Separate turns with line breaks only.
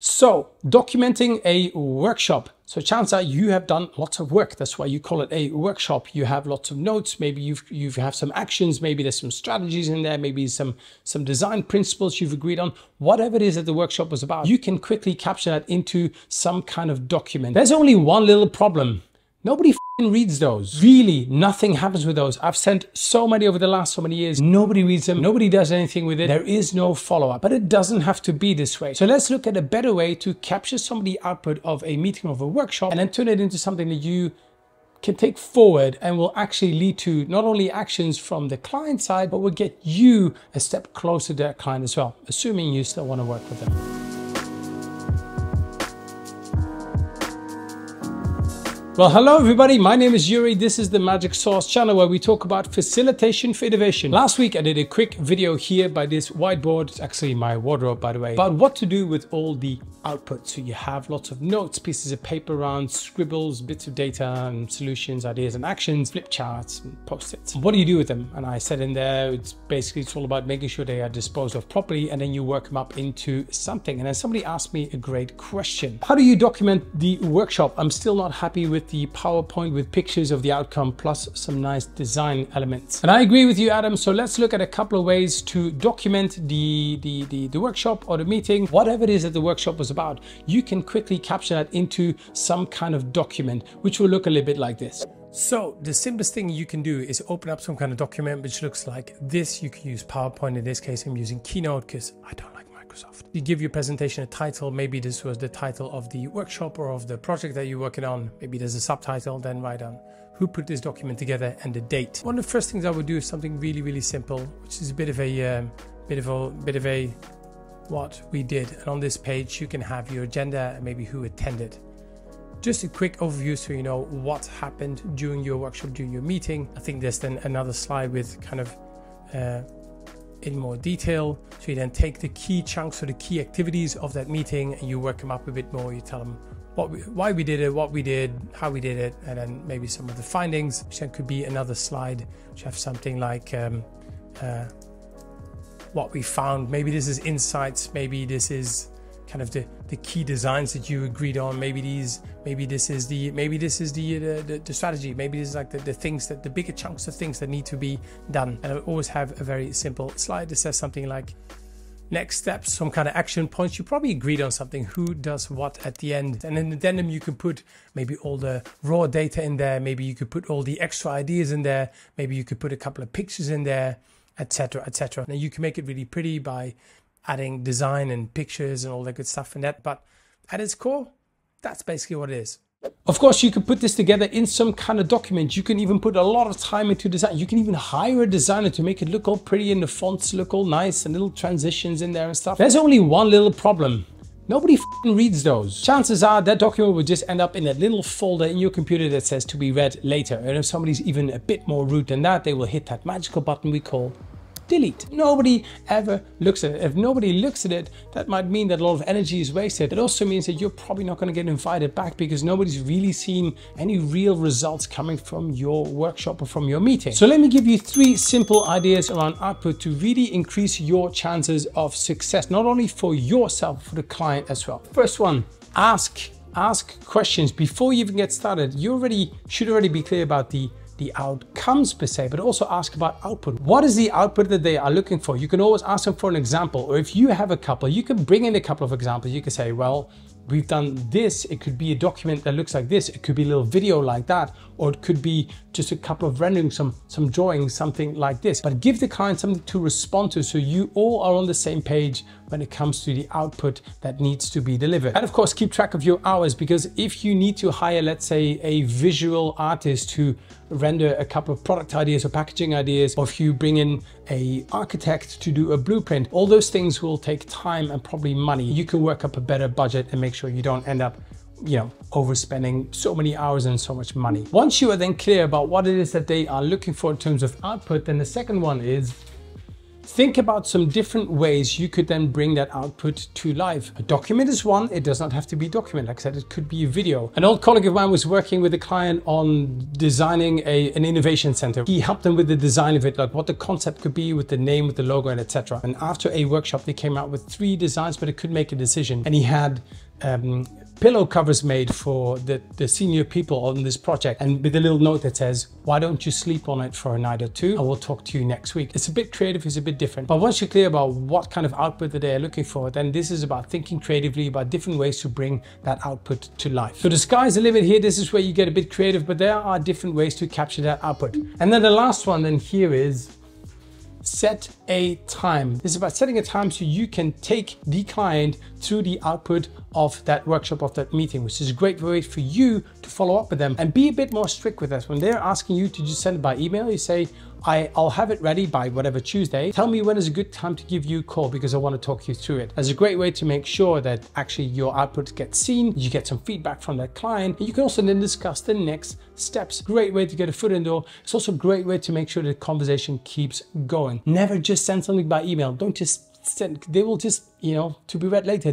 So documenting a workshop. So chances are you have done lots of work. That's why you call it a workshop. You have lots of notes. Maybe you've you have some actions. Maybe there's some strategies in there. Maybe some some design principles you've agreed on. Whatever it is that the workshop was about, you can quickly capture that into some kind of document. There's only one little problem. Nobody reads those. Really, nothing happens with those. I've sent so many over the last so many years. Nobody reads them. Nobody does anything with it. There is no follow-up. But it doesn't have to be this way. So let's look at a better way to capture some of the output of a meeting of a workshop and then turn it into something that you can take forward and will actually lead to not only actions from the client side, but will get you a step closer to that client as well, assuming you still want to work with them. Well, hello everybody. My name is Joeri. This is the Magic Sauce channel where we talk about facilitation for innovation. Last week I did a quick video here by this whiteboard. It's actually my wardrobe, by the way, about what to do with all the output. So you have lots of notes, pieces of paper around, scribbles, bits of data and solutions, ideas and actions, flip charts and post-its. What do you do with them? And I said in there, it's basically it's all about making sure they are disposed of properly and then you work them up into something. And then somebody asked me a great question. How do you document the workshop? I'm still not happy with the PowerPoint with pictures of the outcome plus some nice design elements. And I agree with you, Adam. So let's look at a couple of ways to document the, the, the, the workshop or the meeting, whatever it is that the workshop was about. You can quickly capture that into some kind of document, which will look a little bit like this. So the simplest thing you can do is open up some kind of document which looks like this. You can use PowerPoint. In this case, I'm using Keynote because I don't Microsoft. You give your presentation a title. Maybe this was the title of the workshop or of the project that you're working on. Maybe there's a subtitle, then write down who put this document together and the date. One of the first things I would do is something really, really simple, which is a bit of a, um, bit of a, bit of a, what we did. And on this page, you can have your agenda and maybe who attended. Just a quick overview so you know what happened during your workshop, during your meeting. I think there's then another slide with kind of uh, in more detail. So you then take the key chunks or the key activities of that meeting and you work them up a bit more. You tell them what we, why we did it, what we did, how we did it, and then maybe some of the findings. Which then could be another slide which have something like um, uh, what we found. Maybe this is insights. Maybe this is kind of the, the key designs that you agreed on. Maybe these, maybe this is the, maybe this is the the, the, the strategy. Maybe this is like the, the things that the bigger chunks of things that need to be done. And I always have a very simple slide that says something like next steps, some kind of action points. You probably agreed on something, who does what at the end. And in the addendum, you can put maybe all the raw data in there. Maybe you could put all the extra ideas in there. Maybe you could put a couple of pictures in there, etc., etc. Now you can make it really pretty by adding design and pictures and all that good stuff in that. But at its core, that's basically what it is. Of course, you can put this together in some kind of document. You can even put a lot of time into design. You can even hire a designer to make it look all pretty and the fonts look all nice and little transitions in there and stuff. There's only one little problem. Nobody reads those. Chances are that document will just end up in that little folder in your computer that says to be read later. And if somebody's even a bit more rude than that, they will hit that magical button we call delete. Nobody ever looks at it. If nobody looks at it, that might mean that a lot of energy is wasted. It also means that you're probably not going to get invited back because nobody's really seen any real results coming from your workshop or from your meeting. So let me give you three simple ideas around output to really increase your chances of success, not only for yourself, for the client as well. First one, ask ask questions before you even get started. You already should already be clear about the the outcomes per se, but also ask about output. What is the output that they are looking for? You can always ask them for an example, or if you have a couple, you can bring in a couple of examples. You can say, well, we've done this. It could be a document that looks like this. It could be a little video like that, or it could be just a couple of renderings, some, some drawings, something like this. But give the client something to respond to so you all are on the same page when it comes to the output that needs to be delivered. And of course, keep track of your hours because if you need to hire, let's say, a visual artist to render a couple of product ideas or packaging ideas, or if you bring in a architect to do a blueprint, all those things will take time and probably money. You can work up a better budget and make sure you don't end up you know, overspending so many hours and so much money. Once you are then clear about what it is that they are looking for in terms of output, then the second one is think about some different ways you could then bring that output to life. A document is one, it does not have to be a document. Like I said, it could be a video. An old colleague of mine was working with a client on designing a, an innovation center. He helped them with the design of it, like what the concept could be with the name, with the logo and etc. And after a workshop, they came out with three designs, but it could make a decision. And he had um, pillow covers made for the, the senior people on this project and with a little note that says, why don't you sleep on it for a night or two? I will talk to you next week. It's a bit creative, it's a bit different. But once you're clear about what kind of output that they're looking for, then this is about thinking creatively about different ways to bring that output to life. So the sky's the limit here. This is where you get a bit creative, but there are different ways to capture that output. And then the last one then here is set a time. This is about setting a time so you can take the client through the output of that workshop, of that meeting, which is a great way for you to follow up with them and be a bit more strict with us. When they're asking you to just send it by email, you say, I, will have it ready by whatever Tuesday. Tell me when is a good time to give you a call because I want to talk you through it. As a great way to make sure that actually your output gets seen, you get some feedback from that client. and you can also then discuss the next steps. Great way to get a foot in the door. It's also a great way to make sure the conversation keeps going. Never just send something by email. Don't just send, they will just, you know, to be read later.